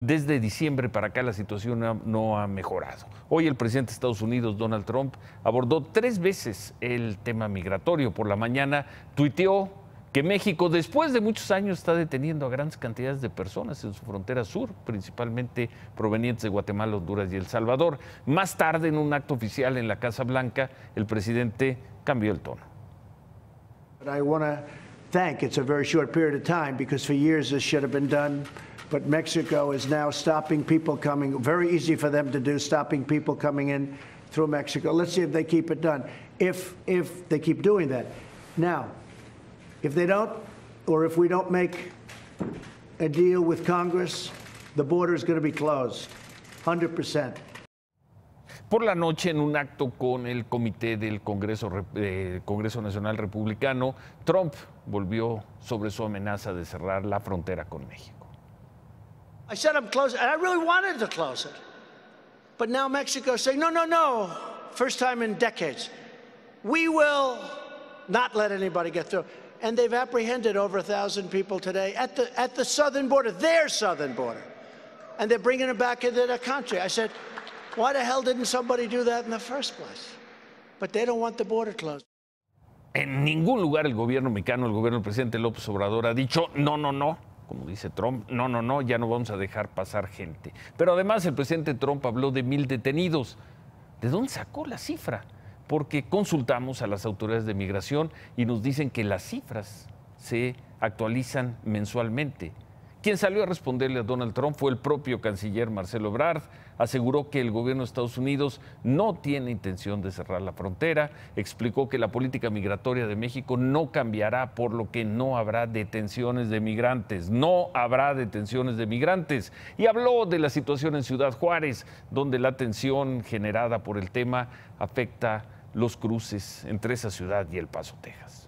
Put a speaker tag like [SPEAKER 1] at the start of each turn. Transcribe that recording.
[SPEAKER 1] Desde diciembre para acá la situación no ha mejorado. Hoy el presidente de Estados Unidos, Donald Trump, abordó tres veces el tema migratorio. Por la mañana tuiteó que México, después de muchos años, está deteniendo a grandes cantidades de personas en su frontera sur, principalmente provenientes de Guatemala, Honduras y El Salvador. Más tarde, en un acto oficial en la Casa Blanca, el presidente cambió el tono.
[SPEAKER 2] I want to thank. It's a very short period of time because for years this. But Mexico is now stopping people coming. Very easy for them to do, stopping people coming in through Mexico. Let's see if they keep it done. If if they keep doing that. Now, if they don't, or if we don't make a deal with Congress, the border is going to be closed, 100 percent.
[SPEAKER 1] Por la noche, en un acto con el comité del Congreso, eh, Congreso Nacional Republicano, Trump volvió sobre su amenaza de cerrar la frontera con México.
[SPEAKER 2] I said I'm closing, and I really wanted to close it. But now Mexico is saying, no, no, no, first time in decades. We will not let anybody get through. And they've apprehended over a thousand people today at the, at the southern border, their southern border. And they're bringing them back into their country. I said, why the hell didn't somebody do that in the first place? But they don't want the border closed.
[SPEAKER 1] En ningún lugar el gobierno mexicano, el gobierno del presidente López Obrador ha dicho no, no, no, como dice Trump, no, no, no, ya no vamos a dejar pasar gente. Pero además el presidente Trump habló de mil detenidos. ¿De dónde sacó la cifra? Porque consultamos a las autoridades de migración y nos dicen que las cifras se actualizan mensualmente. Quien salió a responderle a Donald Trump fue el propio canciller Marcelo Ebrard. Aseguró que el gobierno de Estados Unidos no tiene intención de cerrar la frontera. Explicó que la política migratoria de México no cambiará, por lo que no habrá detenciones de migrantes. No habrá detenciones de migrantes. Y habló de la situación en Ciudad Juárez, donde la tensión generada por el tema afecta los cruces entre esa ciudad y El Paso, Texas.